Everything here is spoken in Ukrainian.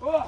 О,